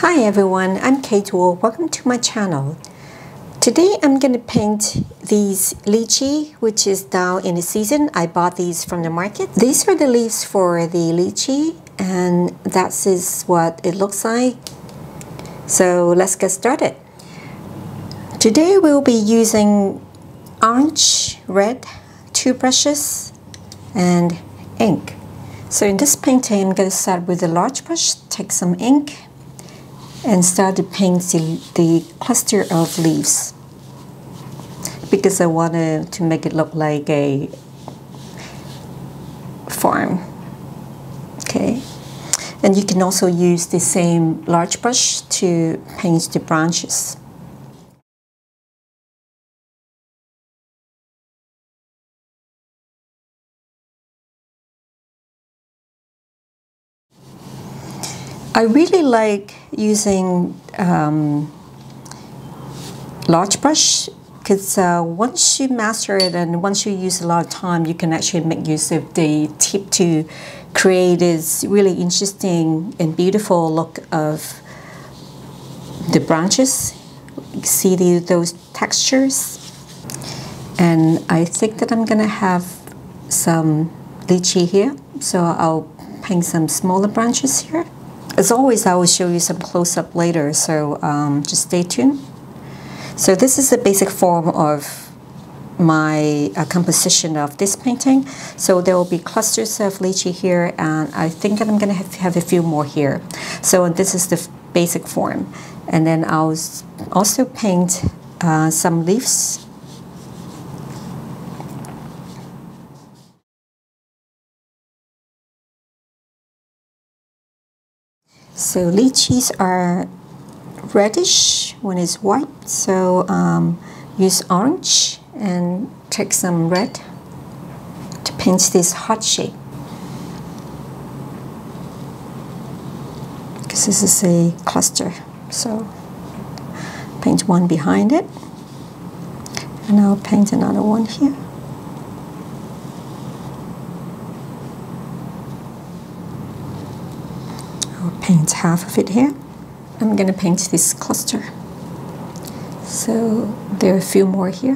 Hi everyone, I'm Kate Wu. Welcome to my channel. Today I'm going to paint these lychee which is now in the season. I bought these from the market. These are the leaves for the lychee and that is what it looks like. So let's get started. Today we'll be using orange, red, two brushes and ink. So in this painting I'm going to start with a large brush, take some ink and start to paint the, the cluster of leaves because I wanted to make it look like a farm. Okay, and you can also use the same large brush to paint the branches. I really like using um, large brush because uh, once you master it and once you use a lot of time, you can actually make use of the tip to create this really interesting and beautiful look of the branches. See the, those textures? And I think that I'm gonna have some lychee here, so I'll paint some smaller branches here. As always, I will show you some close-up later, so um, just stay tuned. So this is the basic form of my uh, composition of this painting. So there will be clusters of lychee here, and I think that I'm going to have, have, a few more here. So this is the basic form. And then I'll also paint uh, some leaves So lychees are reddish when it's white. So um, use orange and take some red to paint this heart shape. Because this is a cluster. So paint one behind it. And I'll paint another one here. Paint half of it here. I'm going to paint this cluster. So there are a few more here.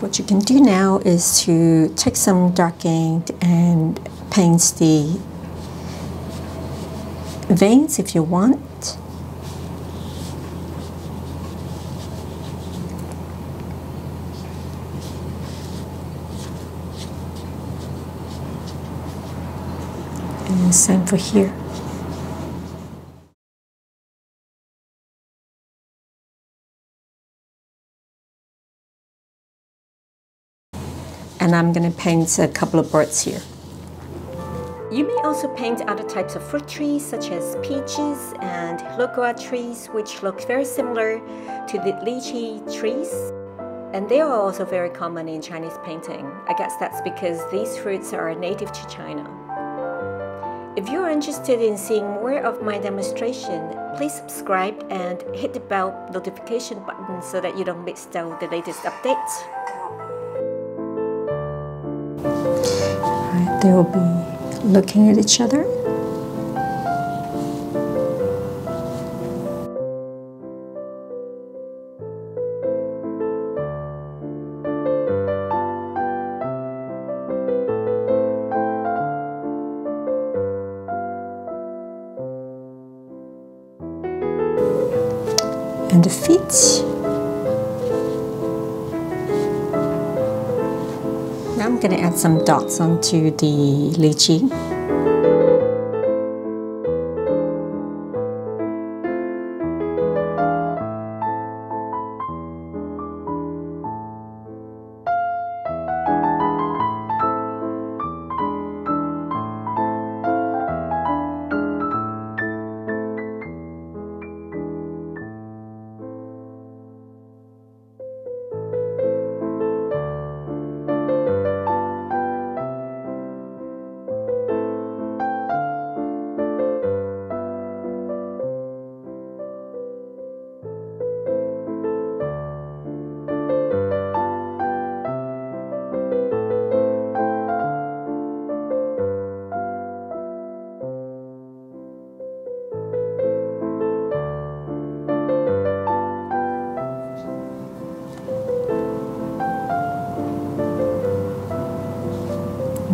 What you can do now is to take some dark ink and paint the veins if you want. And same for here. And I'm going to paint a couple of birds here. You may also paint other types of fruit trees such as peaches and loquat trees which look very similar to the lychee trees. And they are also very common in Chinese painting. I guess that's because these fruits are native to China. If you're interested in seeing more of my demonstration, please subscribe and hit the bell notification button so that you don't miss out the latest updates. They will be looking at each other. And the feet. Now I'm going to add some dots onto the lychee.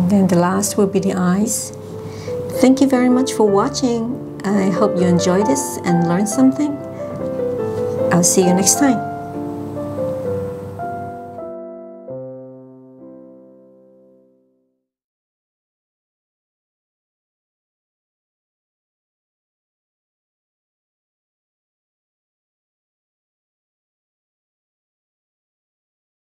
Then the last will be the eyes. Thank you very much for watching. I hope you enjoyed this and learned something. I'll see you next time.